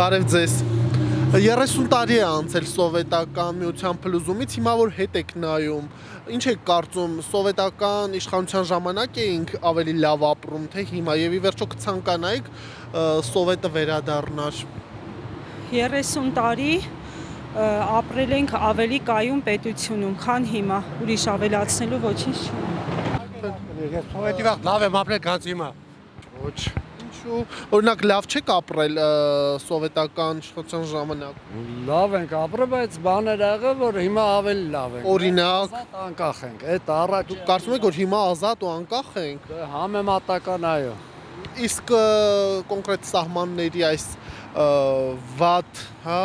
Բարև ձեզ։ 30 տարի է անցել սովետական միության փլուզումից, հիմա որ հետ եք նայում, ինչ եք կարծում, սովետական իշխանության ժամանակ էինք ավելի լավ ապրում, թե հիմա եւ ի վերջո կցանկանայիք սովետը վերադառնար։ 30 տարի ապրել ենք ավելի կայուն պետությունում, քան հիմա։ Ուրիշ ավելացնելու ոչինչ չունեմ։ Սովետի վաղ լավ եմ ապրել, քան հիմա։ Ոչ ինչու օրինակ լավ չեք ապրել սովետական իշխանության ժամանակ Լավ ենք ապրել, բայց բաներ եղել, որ հիմա ավելի լավ ենք։ օրինակ անկախ ենք։ Այդ առաջ դուք կարծում եք որ հիմա ազատ ու անկախ ենք? Դե համեմատական այո։ իսկ կոնկրետ սահմանների այս վատ, հա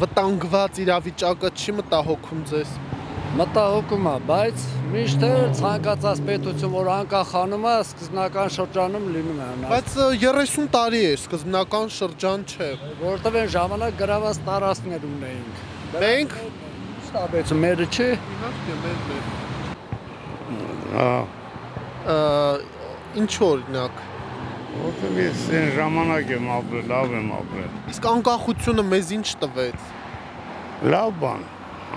վտանգված իրավիճակը չի մտահոգում ձեզ Մտահոգում է, բայց միշտ էլ ցանկացած պետություն, որ անկախանում է, սկզբնական շրջանում լինում է հնարավոր։ բայց ը, 30 տարի է սկզբնական շրջան չէ Որտեւ այն ժամանակ գրաված տարածքներ ունեինք։ մենք Ստաբեց մերը չի։ իհարկե մեր մեր Ահա, ինչ օրինակ որտեղ ես այն ժամանակ եմ ապրել, լավ եմ ապրել։ իսկ անկախությունը մեզ ինչ տվեց Լավ բան,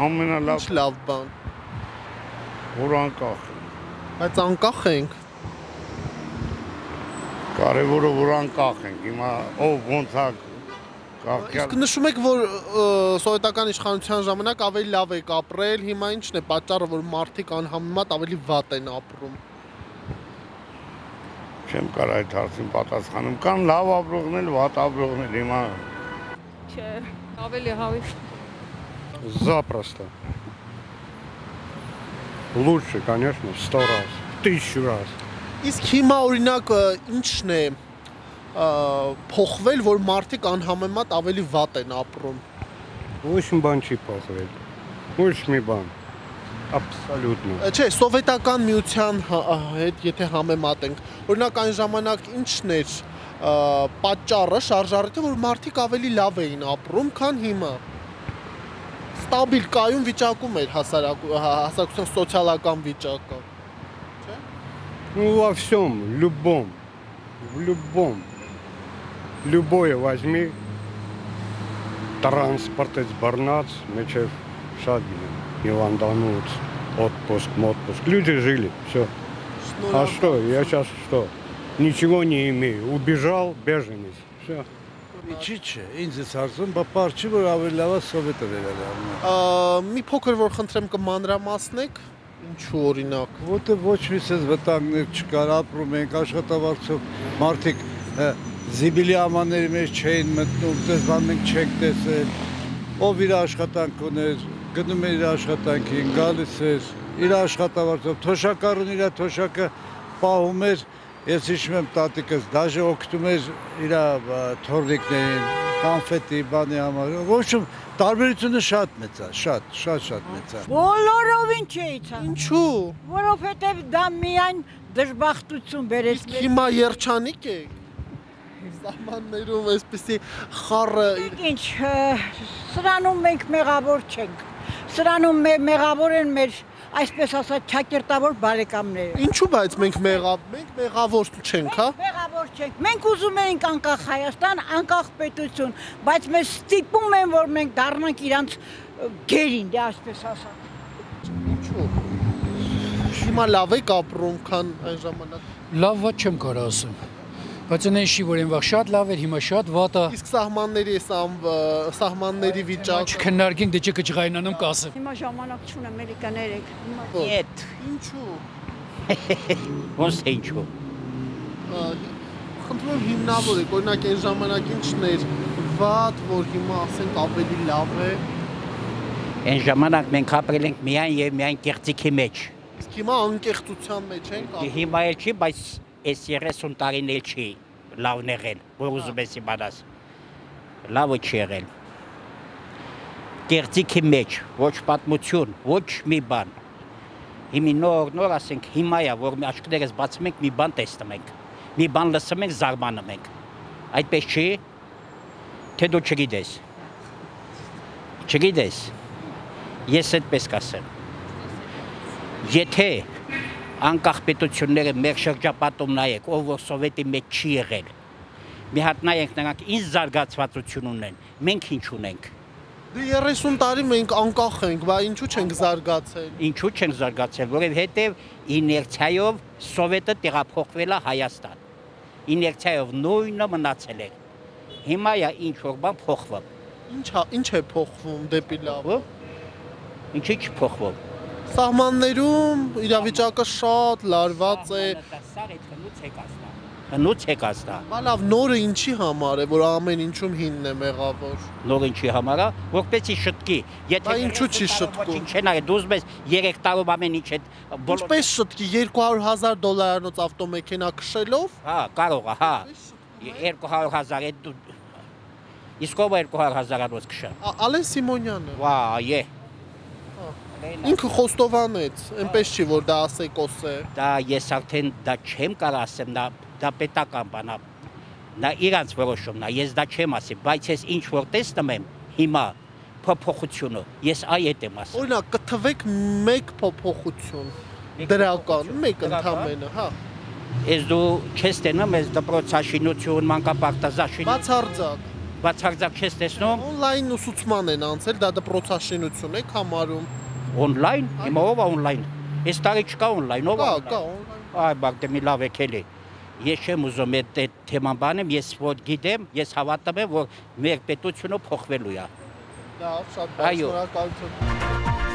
ամենալավ ինչ լավ բան որ անկախ եմ։ բայց անկախ ենք Կարևորը որ անկախ ենք։ Հիմա ով ոնց է կախյալ Իսկ նշում եք, որ սովետական իշխանության ժամանակ ավելի լավ եք ապրել, հիմա ի՞նչն է պատճառը, որ մարդիկ անհամեմատ ավելի վատ են ապրում։ չեմ կարող այդ հարցին պատասխանել։ Կան լավ ապրողներ, վատ ապրողներ, հիմա Չէ, ավելի հավես Запросто. Лучше, конечно, в сто раз, в тысячу раз. Իսկ հիմա օրինակ ը, ինչն է ը, փոխվել, որ մարդիկ անհամեմատ ավելի վատ են ապրում։ Ոչ մի բան չի փոխվել։ Ոչ մի բան։ Абсолютно։ Ը, Չէ, սովետական միության հա- ա, հետ եթե համեմատենք, օրինակ այն ժամանակ ինչն էր ը, պատճառը, շարժառիթը, որ մարդիկ ավելի լավ էին ապրում, քան հիմա։ Ստաբիլ կայուն վիճակում էր հասարակ հա- հասարակության սոցիալական վիճակը։ Ну, во всем, любом. В любом. Любое возьми. Транспорт, барнац, мечев, Шагин, Иван Дануц, отпуск, отпуск. Люди жили, все. А что, я сейчас что? Ничего не имею. Убежал, беженец. Все. Ինչի՞ չէ, ինձ է հարցում, բա պարչի որ ավելի լավ է սովետը վերադառնա։ Ա, մի փոքր որ խնդրեմ կմանրամասնեք, ինչու օրինակ։ Որտե ոչ մի ցես վտանգներ չկար, ապրում ենք աշխատավարձով, մարդիկ զիբիլի ամանների մեջ չէին մտնում, դες բան մենք չենք տեսել։ Ով իր աշխատանք ուներ, գնում էր իր աշխատանքին, գալիս էր իր աշխատավարձով, թոշակառուն իր թոշակը պահում էր Ես հիշում եմ տատիկս դաժե օգտում էր իր թորնիկներին, կոնֆետի, բանի համար։ Ոչ ոք տարբերությունը շատ մեծ է, շատ, շատ շատ մեծ է։ Բոլորովին չէի ցան, Ինչու։ որովհետև դա միայն դժբախտություն բերեց Հիմա երջանիկ եք։ Սահմաններում այսպեսի խառը Ինչ, սրանում մենք մեղավոր չենք։ Սրանում մե- մեղավոր են մեր այսպես ասած ճակերտավոր բարեկամները։ Ինչու բայց մենք մեղավ, մենք մեղավոր չենք, հա։ Մենք մեղավոր չենք։ Մենք ուզում ենք անկախ Հայաստան, անկախ պետություն, բայց մեզ ստիպում են, որ մենք դառնանք իրանց գերին, դե այսպես ասած։ Ինչու։ Հիմա լավ եք ապրում, քան այն ժամանակ։ Լավ վատ չեմ կարող ասեմ։ Բայց այն շի որ այն վաղ շատ լավ էր, հիմա շատ վատ է։ Իսկ սահմանների սահմանների վիճակը Չքննարկենք դե չկճղայնանամ կասեմ։ Հիմա ժամանակ չունեմ, մերիկաներ եք։ Հիմա Ետ։ Ինչու։ Ոնց է ինչու։ Ա, Խնդրում եմ հիմնավորեք, օրինակ այն ժամանակ ինչն էր վատ, որ հիմա ասենք ավելի լավ է։ Այն ժամանակ մենք ապրել ենք միայն եւ միայն կեղծիքի մեջ։ Իսկ հիմա անկեղծության մեջ ենք ապրում։ Հիմա էլ չի, բայց այս 30 տարին էլ չի լավն եղել, որ ուզում ես իմանաս։ Լավը չի եղել։ Կեղծիքի մեջ, ոչ պատմություն, ոչ մի բան։ Հիմի նոր նոր ասենք հիմա է, որ մի աչքներս բացում ենք, մի բան տեսնում ենք։ Մի բան լսում ենք, զարմանում ենք։ Այդպես չի։ Թե դու չգիտես։ Չգիտես։ Ես այդպես կասեմ։ Եթե անկախ պետությունները մեր շրջապատում նայեք, ով որ սովետի մեջ չի եղել, Մի հատ նայենք նրանք ինչ զարգացվածություն ունեն։ Մենք ինչ ունենք։ Դե 30 տարի մենք անկախ ենք, բա ինչու չենք զարգացել։ Ինչու չենք զարգացել, որովհետև իներցիայով սովետը տեղափոխվել է Հայաստան։ Իներցիայով նույնը մնացել է։ Հիմա է ինչ որ բան փոխվում։ Ինչ է, ինչ է փոխվում դեպի լավը։ Ինչի՞ չփոխվում։ Սահմաններում իրավիճակը շատ լարված է։ Հնուց եկած դա։ Բա լավ, նորը ինչի համար է, որ ամեն ինչում հինն է մեղավոր։ Նոր ինչի համար է, որպեսի շտկի։ Բա ինչու չի շտկում։ Ինչ են արել, դուզ մեզ 3 տարով ամեն ինչ այդ Ինչպես շտկի 200.000 դոլարանոց ավտոմեքենա քշելով։ Հա, կարող է, հա։ 200.000 այդ դու Իսկ ով է 200.000-անոց քշա։ Ալեն Սիմոնյանը։ Վա, է։ Ինքը խոստովանեց, այնպես չի որ դա ասեկոս է։ Դա ես արդեն դա չեմ կարող ասեմ, դա դա պետական բան է։ Դա իրանց որոշումն է, ես դա չեմ ասի, բայց ես ինչ որ տեսնում եմ հիմա փոփոխությունը, ես այդ եմ ասում։ Օրինակ կթվեք մեկ փոփոխություն դրական, մեկ ընդամենը, հա։ Ես դու չես տենում, ես դպրոցաշինություն, մանկապարտեզաշին, Բացարձակ։ բացարձակ չես տեսնում Օնլայն ուսուցման են անցել, դա դպրոցաշինություն է համարում։ օնլայն, հիմա ով է օնլայն։ Այս տարի չկա օնլայն, ով է։ Կա, կա օնլայն։ Այ բակ դե մի լավ եկել է։ Ես չեմ ուզում այդ թեման բանեմ, ես որ գիտեմ, ես հավատում եմ, որ մեր պետությունը փոխվելու է։ Դա շատ Այո։ շնորհակալություն։